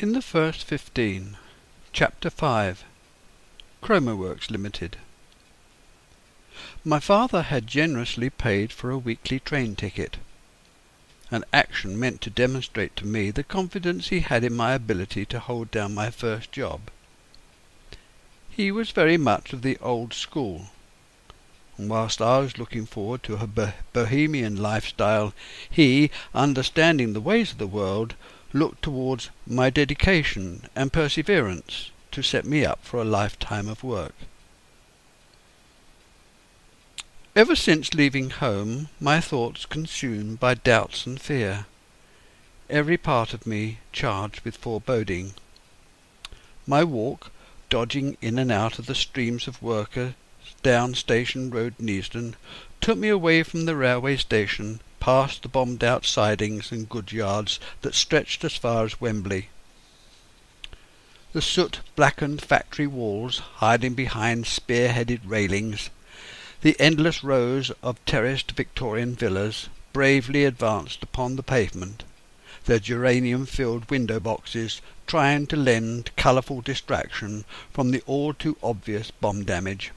In the first fifteen, Chapter 5 Chromoworks Limited. My father had generously paid for a weekly train ticket, an action meant to demonstrate to me the confidence he had in my ability to hold down my first job. He was very much of the old school, and whilst I was looking forward to a bohemian lifestyle, he, understanding the ways of the world, looked towards my dedication and perseverance to set me up for a lifetime of work. Ever since leaving home, my thoughts consumed by doubts and fear, every part of me charged with foreboding. My walk, dodging in and out of the streams of workers down Station Road, Neasden, took me away from the railway station past the bombed-out sidings and good yards that stretched as far as Wembley. The soot-blackened factory walls hiding behind spear-headed railings, the endless rows of terraced Victorian villas bravely advanced upon the pavement, their geranium-filled window-boxes trying to lend colourful distraction from the all-too-obvious bomb damage.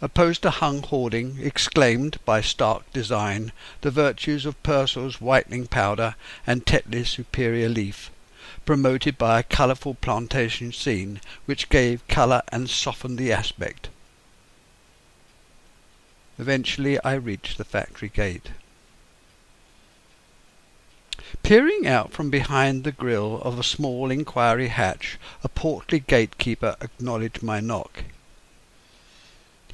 A to hung hoarding exclaimed by stark design the virtues of Persil's whitening powder and Tetley's superior leaf, promoted by a colourful plantation scene which gave colour and softened the aspect. Eventually I reached the factory gate. Peering out from behind the grill of a small inquiry hatch, a portly gatekeeper acknowledged my knock.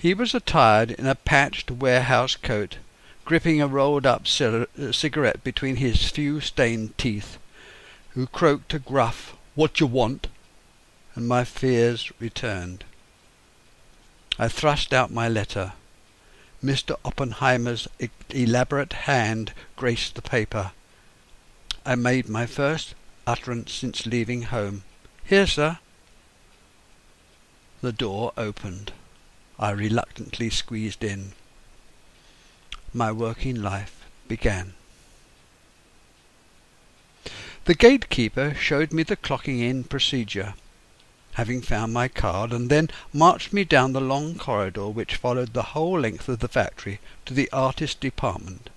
He was attired in a patched warehouse coat, gripping a rolled-up uh, cigarette between his few stained teeth, who croaked a gruff "What you want?" and my fears returned. I thrust out my letter. Mr. Oppenheimer's elaborate hand graced the paper. I made my first utterance since leaving home. "Here, sir." The door opened. I reluctantly squeezed in. My working life began. The gatekeeper showed me the clocking in procedure, having found my card, and then marched me down the long corridor which followed the whole length of the factory to the artist department.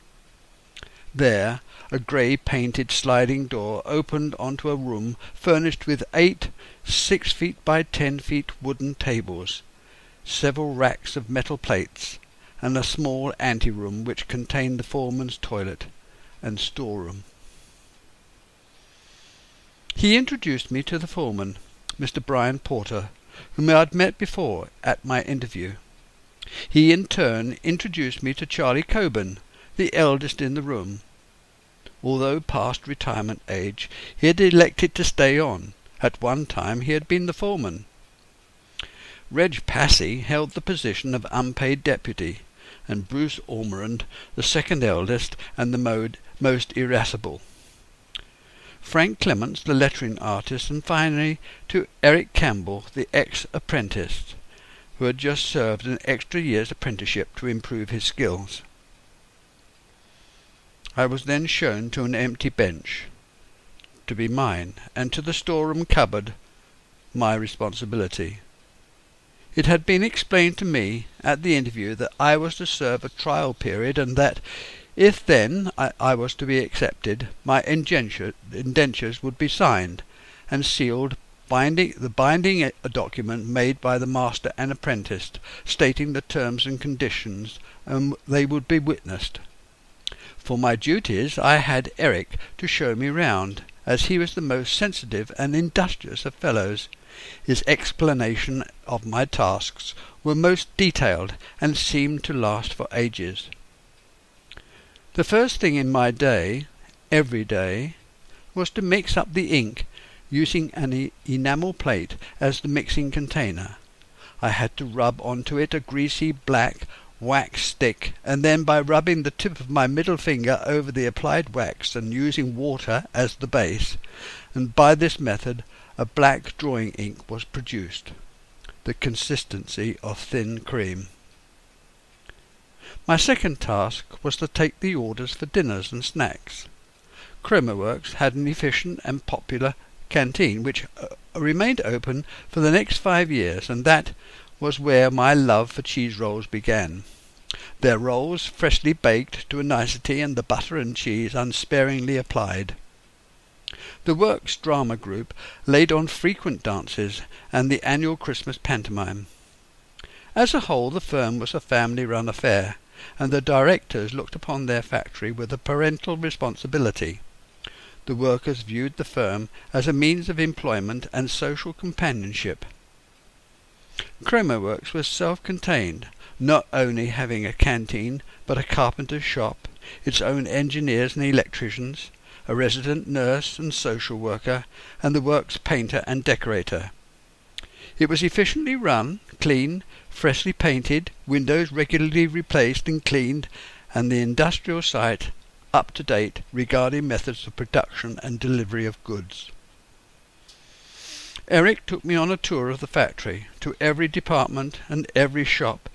There a grey painted sliding door opened onto a room furnished with eight six feet by ten feet wooden tables several racks of metal plates, and a small ante-room which contained the foreman's toilet and storeroom. He introduced me to the foreman, Mr. Brian Porter, whom I had met before at my interview. He in turn introduced me to Charlie Coburn, the eldest in the room. Although past retirement age, he had elected to stay on. At one time he had been the foreman. Reg Passy held the position of unpaid deputy, and Bruce Ormerod the second eldest and the most irascible. Frank Clements the lettering artist, and finally to Eric Campbell the ex-apprentice, who had just served an extra year's apprenticeship to improve his skills. I was then shown to an empty bench, to be mine, and to the storeroom cupboard, my responsibility. It had been explained to me at the interview that I was to serve a trial period, and that if then I, I was to be accepted, my indenture, indentures would be signed and sealed, binding the binding a document made by the master and apprentice, stating the terms and conditions, and they would be witnessed. For my duties I had Eric to show me round, as he was the most sensitive and industrious of fellows. His explanation of my tasks were most detailed, and seemed to last for ages. The first thing in my day, every day, was to mix up the ink, using an enamel plate as the mixing container. I had to rub onto it a greasy black wax stick, and then by rubbing the tip of my middle finger over the applied wax and using water as the base, and by this method a black drawing ink was produced, the consistency of thin cream. My second task was to take the orders for dinners and snacks. Chromoworks had an efficient and popular canteen which uh, remained open for the next five years, and that was where my love for cheese rolls began. Their rolls freshly baked to a nicety and the butter and cheese unsparingly applied. The Works Drama Group laid on frequent dances and the annual Christmas pantomime. As a whole the firm was a family-run affair, and the directors looked upon their factory with a parental responsibility. The workers viewed the firm as a means of employment and social companionship. Chromoworks was self-contained, not only having a canteen, but a carpenter's shop, its own engineers and electricians, a resident nurse and social worker, and the works painter and decorator. It was efficiently run, clean, freshly painted, windows regularly replaced and cleaned, and the industrial site up to date regarding methods of production and delivery of goods. Eric took me on a tour of the factory, to every department and every shop,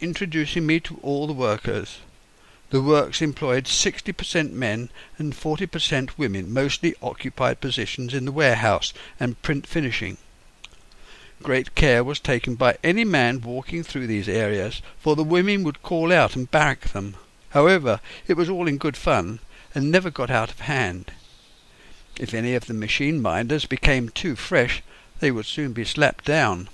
introducing me to all the workers. The works employed 60% men and 40% women, mostly occupied positions in the warehouse and print finishing. Great care was taken by any man walking through these areas, for the women would call out and barrack them. However, it was all in good fun, and never got out of hand. If any of the machine minders became too fresh, they would soon be slapped down.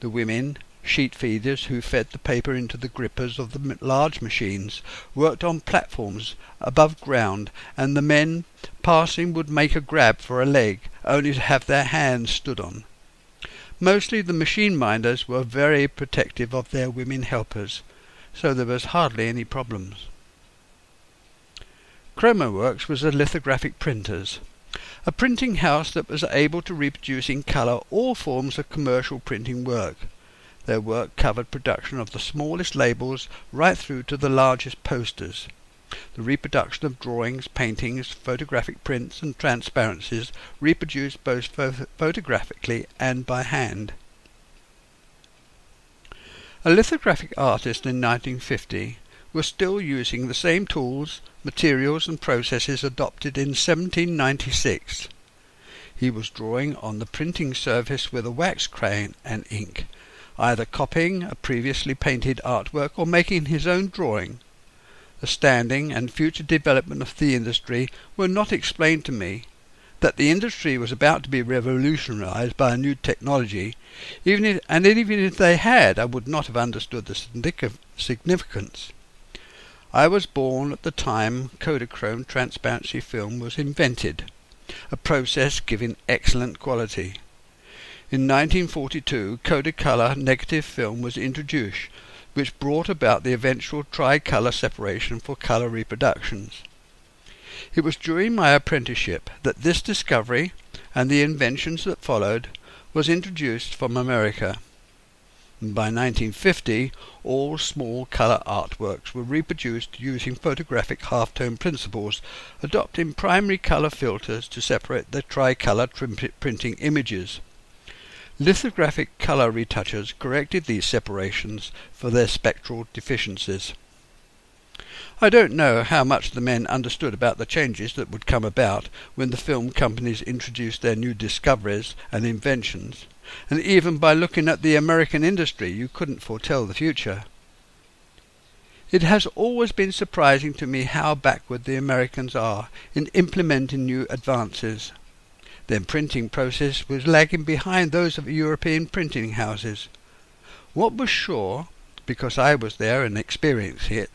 The women, sheet feeders who fed the paper into the grippers of the large machines, worked on platforms above ground, and the men passing would make a grab for a leg, only to have their hands stood on. Mostly the machine minders were very protective of their women helpers, so there was hardly any problems. Chromoworks was a lithographic printers, a printing house that was able to reproduce in colour all forms of commercial printing work. Their work covered production of the smallest labels right through to the largest posters. The reproduction of drawings, paintings, photographic prints, and transparencies reproduced both photographically and by hand. A lithographic artist in 1950 was still using the same tools, materials and processes adopted in 1796. He was drawing on the printing surface with a wax crayon and ink, either copying a previously painted artwork or making his own drawing. The standing and future development of the industry were not explained to me, that the industry was about to be revolutionized by a new technology, even if, and even if they had, I would not have understood the significance. I was born at the time Kodachrome transparency film was invented, a process giving excellent quality. In 1942, Kodacolor negative film was introduced, which brought about the eventual tricolour separation for colour reproductions. It was during my apprenticeship that this discovery, and the inventions that followed, was introduced from America. By 1950, all small colour artworks were reproduced using photographic half-tone principles, adopting primary colour filters to separate the tricolour printing images. Lithographic colour retouchers corrected these separations for their spectral deficiencies. I don't know how much the men understood about the changes that would come about when the film companies introduced their new discoveries and inventions, and even by looking at the American industry you couldn't foretell the future. It has always been surprising to me how backward the Americans are in implementing new advances. Their printing process was lagging behind those of European printing houses. What was sure, because I was there and experienced it,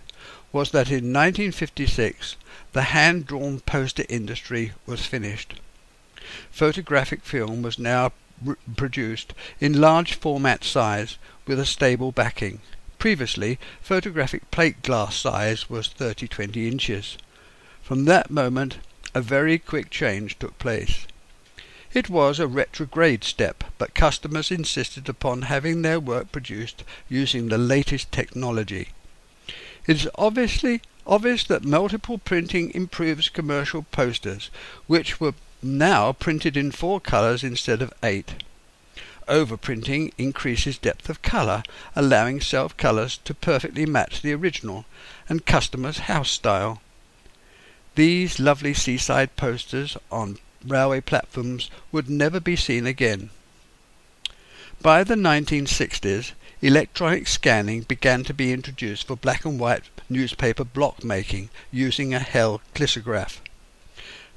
was that in 1956 the hand-drawn poster industry was finished. Photographic film was now produced in large format size with a stable backing. Previously, photographic plate glass size was 30-20 inches. From that moment, a very quick change took place. It was a retrograde step, but customers insisted upon having their work produced using the latest technology. It is obviously obvious that multiple printing improves commercial posters, which were now printed in four colours instead of eight. Overprinting increases depth of colour, allowing self colours to perfectly match the original and customer's house style. these lovely seaside posters on railway platforms would never be seen again. By the 1960s, electronic scanning began to be introduced for black and white newspaper block making using a Hell lithograph.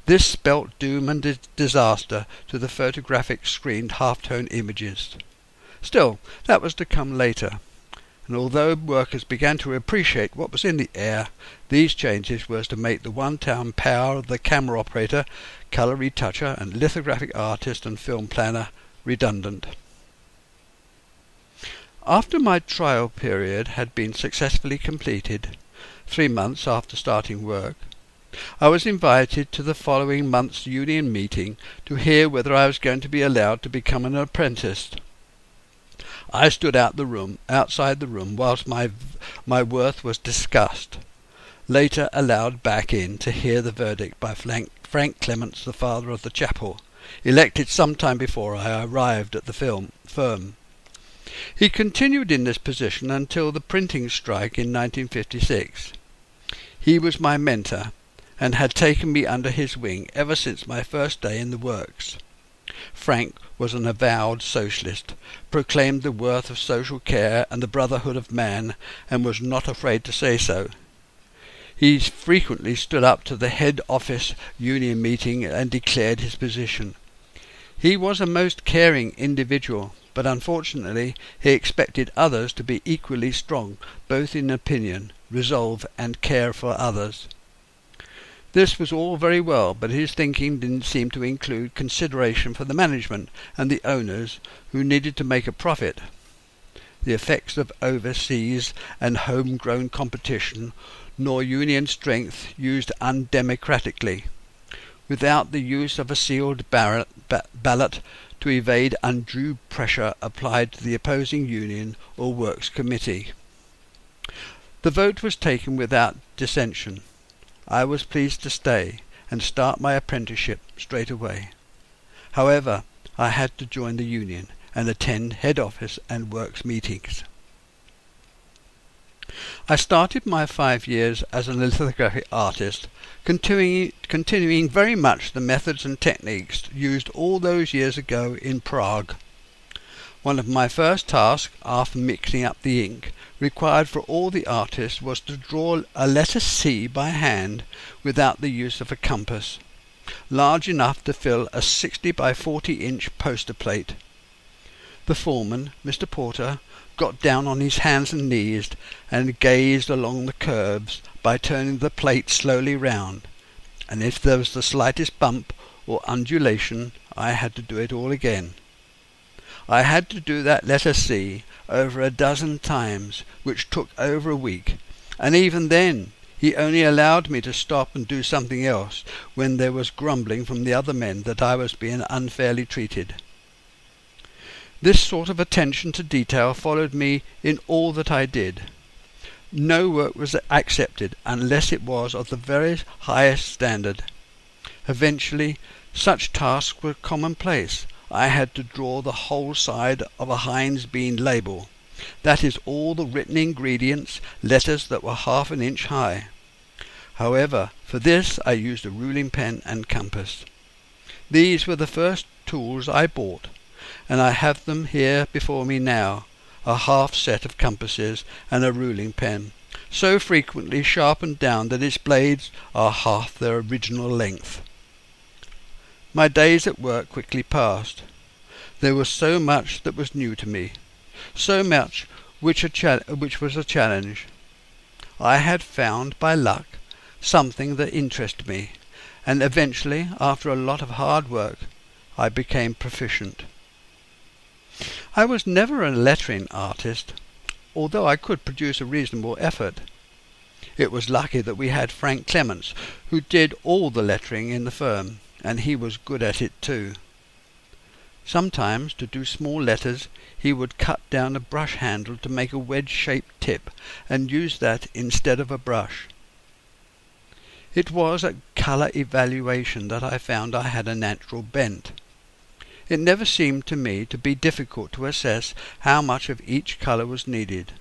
This spelt doom and disaster to the photographic screened half-tone images. Still, that was to come later, and although workers began to appreciate what was in the air, these changes were to make the one-town power of the camera operator, colour retoucher and lithographic artist and film planner redundant. After my trial period had been successfully completed, three months after starting work, I was invited to the following month's union meeting to hear whether I was going to be allowed to become an apprentice. I stood out the room, outside the room, whilst my my worth was discussed. Later allowed back in to hear the verdict by Frank, Frank Clements, the father of the chapel, elected some time before I arrived at the film firm. He continued in this position until the printing strike in 1956. He was my mentor and had taken me under his wing ever since my first day in the works. Frank was an avowed socialist, proclaimed the worth of social care and the brotherhood of man, and was not afraid to say so. He frequently stood up to the head office union meeting and declared his position. He was a most caring individual, but unfortunately he expected others to be equally strong, both in opinion, resolve, and care for others. This was all very well, but his thinking didn't seem to include consideration for the management and the owners who needed to make a profit. The effects of overseas and home-grown competition, nor union strength used undemocratically, without the use of a sealed ballot to evade undue pressure applied to the opposing union or works committee. The vote was taken without dissension. I was pleased to stay and start my apprenticeship straight away. However, I had to join the union and attend head office and works meetings. I started my five years as a lithographic artist, continuing, continuing very much the methods and techniques used all those years ago in Prague. One of my first tasks after mixing up the ink required for all the artists was to draw a letter C by hand without the use of a compass, large enough to fill a 60 by 40 inch poster plate. The foreman, Mr. Porter, got down on his hands and knees and gazed along the curves by turning the plate slowly round, and if there was the slightest bump or undulation I had to do it all again. I had to do that letter C over a dozen times, which took over a week, and even then he only allowed me to stop and do something else when there was grumbling from the other men that I was being unfairly treated. This sort of attention to detail followed me in all that I did. No work was accepted unless it was of the very highest standard. Eventually, such tasks were commonplace, I had to draw the whole side of a Heinz bean label. That is all the written ingredients, letters that were half an inch high. However, for this I used a ruling pen and compass. These were the first tools I bought, and I have them here before me now, a half set of compasses and a ruling pen, so frequently sharpened down that its blades are half their original length. My days at work quickly passed. There was so much that was new to me, so much which, which was a challenge. I had found, by luck, something that interested me, and eventually, after a lot of hard work, I became proficient. I was never a lettering artist, although I could produce a reasonable effort. It was lucky that we had Frank Clements, who did all the lettering in the firm and he was good at it too. Sometimes, to do small letters, he would cut down a brush handle to make a wedge-shaped tip, and use that instead of a brush. It was at colour evaluation that I found I had a natural bent. It never seemed to me to be difficult to assess how much of each colour was needed.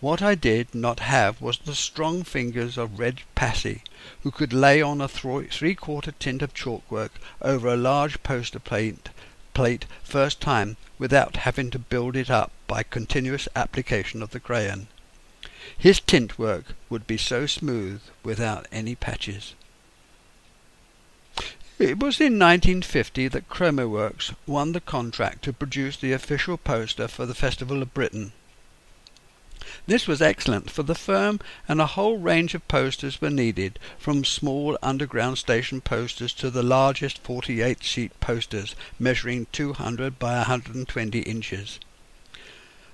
What I did not have was the strong fingers of Reg Passy, who could lay on a three-quarter tint of chalkwork over a large poster plate, plate first time without having to build it up by continuous application of the crayon. His tint work would be so smooth without any patches. It was in 1950 that Chromoworks won the contract to produce the official poster for the Festival of Britain. This was excellent, for the firm and a whole range of posters were needed, from small underground station posters to the largest 48-sheet posters measuring 200 by 120 inches.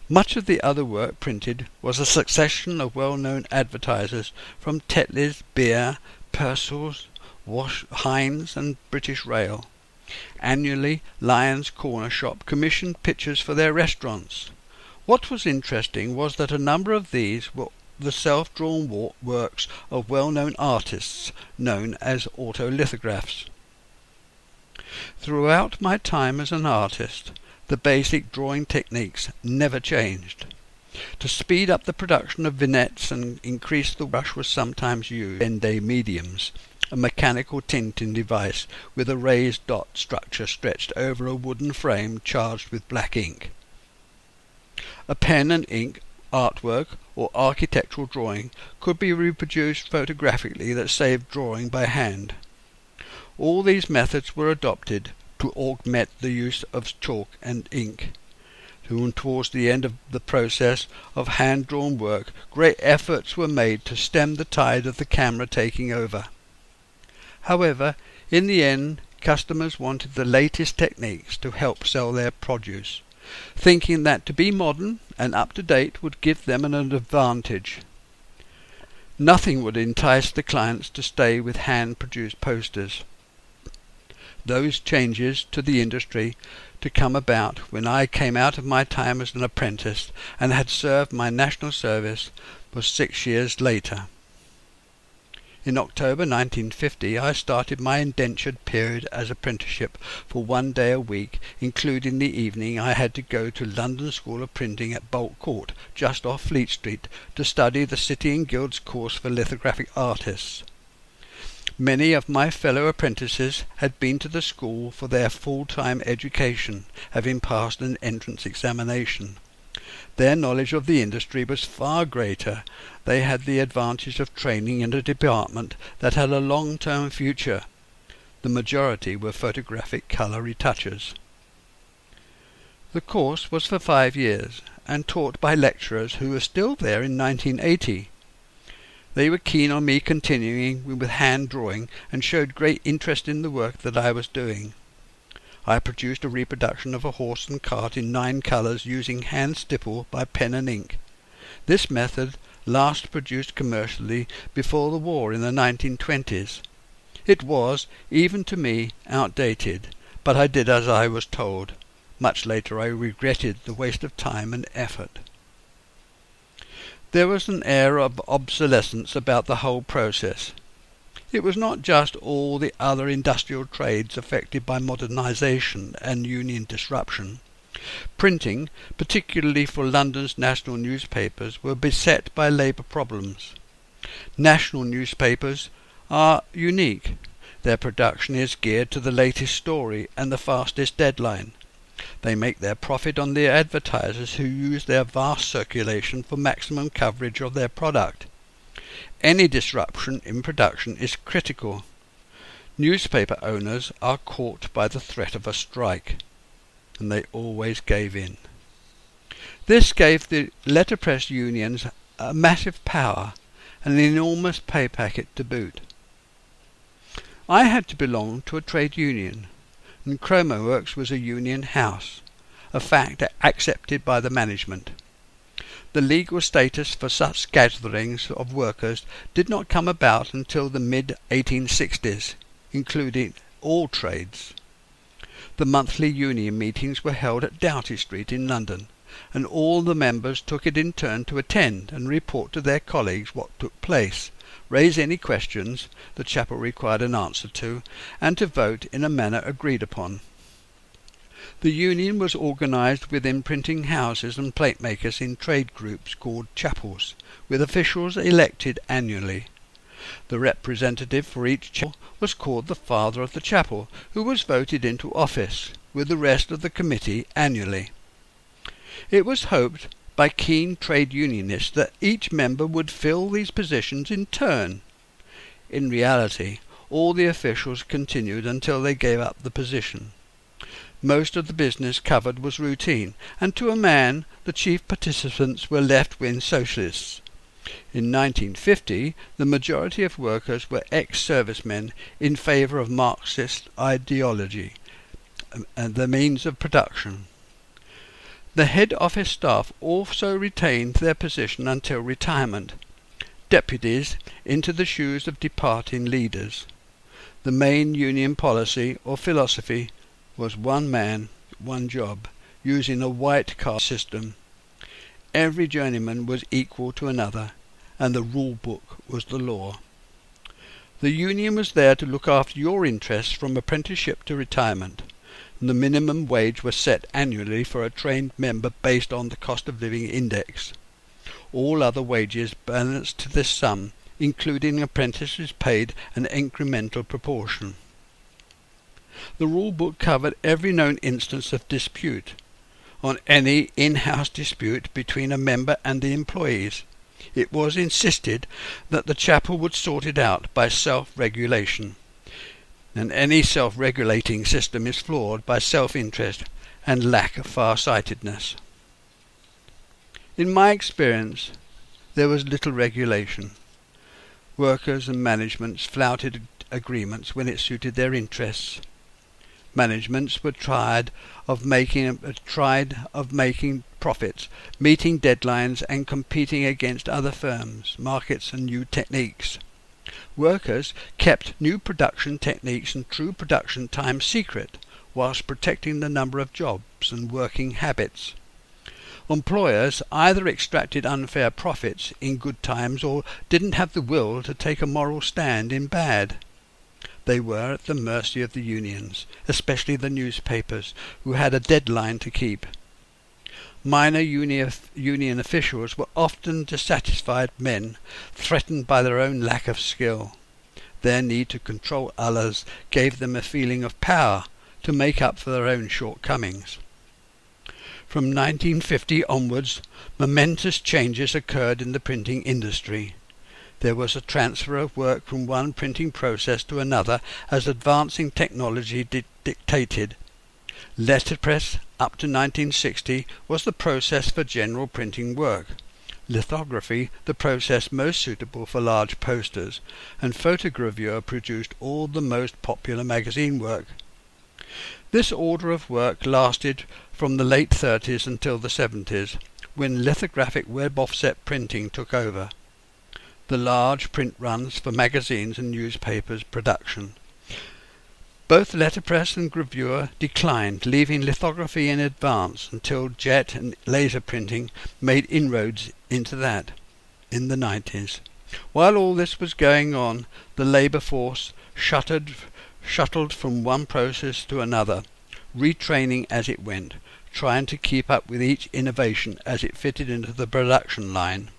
Much of the other work printed was a succession of well-known advertisers from Tetley's, Beer, Persil's, Wash, Heinz and British Rail. Annually, Lyons Corner Shop commissioned pictures for their restaurants. What was interesting was that a number of these were the self-drawn works of well-known artists known as autolithographs. Throughout my time as an artist, the basic drawing techniques never changed. To speed up the production of vignettes and increase the brush was sometimes used Ben Day mediums, a mechanical tinting device with a raised dot structure stretched over a wooden frame charged with black ink. A pen and ink artwork or architectural drawing could be reproduced photographically that saved drawing by hand. All these methods were adopted to augment the use of chalk and ink. Towards the end of the process of hand-drawn work, great efforts were made to stem the tide of the camera taking over. However, in the end, customers wanted the latest techniques to help sell their produce, thinking that to be modern and up to date would give them an advantage. Nothing would entice the clients to stay with hand produced posters. Those changes to the industry to come about when I came out of my time as an apprentice and had served my national service was six years later. In October 1950 I started my indentured period as apprenticeship for one day a week, including the evening I had to go to London School of Printing at Bolt Court, just off Fleet Street, to study the City and Guilds course for lithographic artists. Many of my fellow apprentices had been to the school for their full-time education, having passed an entrance examination. Their knowledge of the industry was far greater. They had the advantage of training in a department that had a long-term future. The majority were photographic colour retouchers. The course was for five years, and taught by lecturers who were still there in 1980. They were keen on me continuing with hand drawing, and showed great interest in the work that I was doing. I produced a reproduction of a horse and cart in nine colours using hand stipple by pen and ink. This method last produced commercially before the war in the 1920s. It was, even to me, outdated, but I did as I was told. Much later I regretted the waste of time and effort. There was an air of obsolescence about the whole process. It was not just all the other industrial trades affected by modernisation and union disruption. Printing, particularly for London's national newspapers, were beset by labour problems. National newspapers are unique. Their production is geared to the latest story and the fastest deadline. They make their profit on the advertisers who use their vast circulation for maximum coverage of their product. Any disruption in production is critical. Newspaper owners are caught by the threat of a strike, and they always gave in. This gave the letterpress unions a massive power and an enormous pay packet to boot. I had to belong to a trade union, and Chromoworks was a union house, a fact accepted by the management. The legal status for such gatherings of workers did not come about until the mid-1860s, including all trades. The monthly union meetings were held at Doughty Street in London, and all the members took it in turn to attend and report to their colleagues what took place, raise any questions the chapel required an answer to, and to vote in a manner agreed upon. The union was organised within printing houses and plate makers in trade groups called chapels, with officials elected annually. The representative for each chapel was called the Father of the Chapel, who was voted into office, with the rest of the committee, annually. It was hoped by keen trade unionists that each member would fill these positions in turn. In reality, all the officials continued until they gave up the position. Most of the business covered was routine, and to a man the chief participants were left-wing socialists. In 1950, the majority of workers were ex-servicemen in favour of Marxist ideology um, and the means of production. The head office staff also retained their position until retirement, deputies into the shoes of departing leaders. The main union policy or philosophy was one man, one job, using a white card system. Every journeyman was equal to another, and the rule book was the law. The union was there to look after your interests from apprenticeship to retirement. And the minimum wage was set annually for a trained member based on the cost of living index. All other wages balanced to this sum, including apprentices paid an incremental proportion. The rule book covered every known instance of dispute. On any in-house dispute between a member and the employees, it was insisted that the chapel would sort it out by self-regulation. And any self-regulating system is flawed by self-interest and lack of far-sightedness. In my experience, there was little regulation. Workers and managements flouted agreements when it suited their interests managements were tried of making tried of making profits, meeting deadlines and competing against other firms, markets and new techniques. Workers kept new production techniques and true production time secret whilst protecting the number of jobs and working habits. Employers either extracted unfair profits in good times or didn't have the will to take a moral stand in bad. They were at the mercy of the unions, especially the newspapers, who had a deadline to keep. Minor union officials were often dissatisfied men, threatened by their own lack of skill. Their need to control others gave them a feeling of power to make up for their own shortcomings. From 1950 onwards, momentous changes occurred in the printing industry. There was a transfer of work from one printing process to another as advancing technology di- dictated. Letterpress up to 1960 was the process for general printing work. Lithography, the process most suitable for large posters, and photogravure produced all the most popular magazine work. This order of work lasted from the late 30s until the 70s, when lithographic web offset printing took over the large print runs for magazines and newspapers production. Both letterpress and gravure declined, leaving lithography in advance until jet and laser printing made inroads into that in the 90s. While all this was going on, the labour force shuttered, shuttled from one process to another, retraining as it went, trying to keep up with each innovation as it fitted into the production line.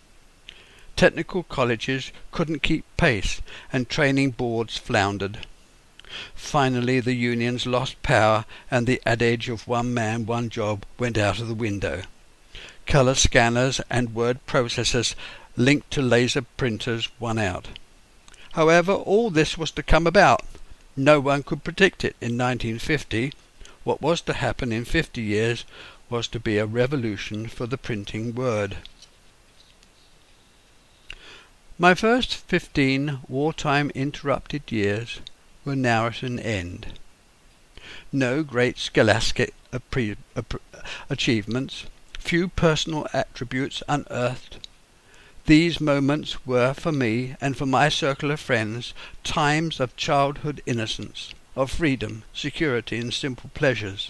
Technical colleges couldn't keep pace, and training boards floundered. Finally, the unions lost power, and the adage of one man, one job went out of the window. Colour scanners and word processors linked to laser printers won out. However, all this was to come about. No one could predict it in 1950. What was to happen in 50 years was to be a revolution for the printing word. My first fifteen wartime interrupted years were now at an end. No great scholastic achievements, few personal attributes unearthed. These moments were for me and for my circle of friends times of childhood innocence, of freedom, security, and simple pleasures.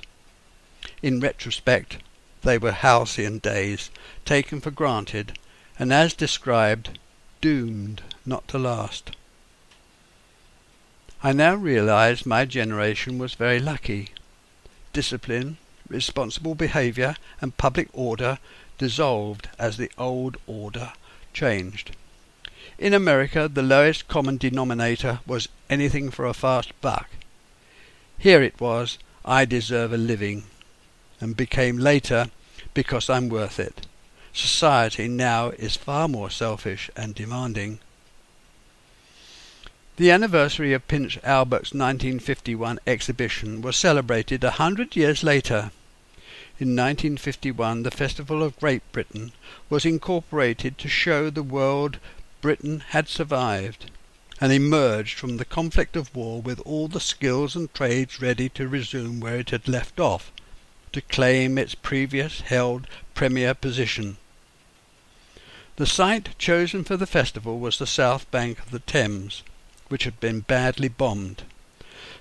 In retrospect, they were halcyon days, taken for granted, and as described, doomed not to last. I now realized my generation was very lucky. Discipline, responsible behaviour, and public order dissolved as the old order changed. In America, the lowest common denominator was anything for a fast buck. Here it was, I deserve a living, and became later, because I'm worth it. Society now is far more selfish and demanding. The anniversary of Prince Albert's 1951 exhibition was celebrated a hundred years later. In 1951 the Festival of Great Britain was incorporated to show the world Britain had survived and emerged from the conflict of war with all the skills and trades ready to resume where it had left off, to claim its previous held premier position. The site chosen for the festival was the south bank of the Thames, which had been badly bombed.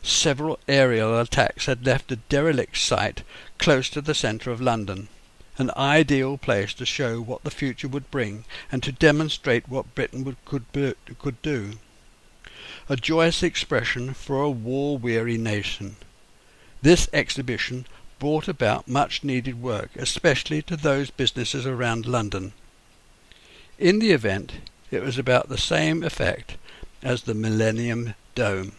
Several aerial attacks had left a derelict site close to the centre of London, an ideal place to show what the future would bring and to demonstrate what Britain would, could, could do. A joyous expression for a war-weary nation. This exhibition brought about much needed work, especially to those businesses around London. In the event, it was about the same effect as the Millennium Dome.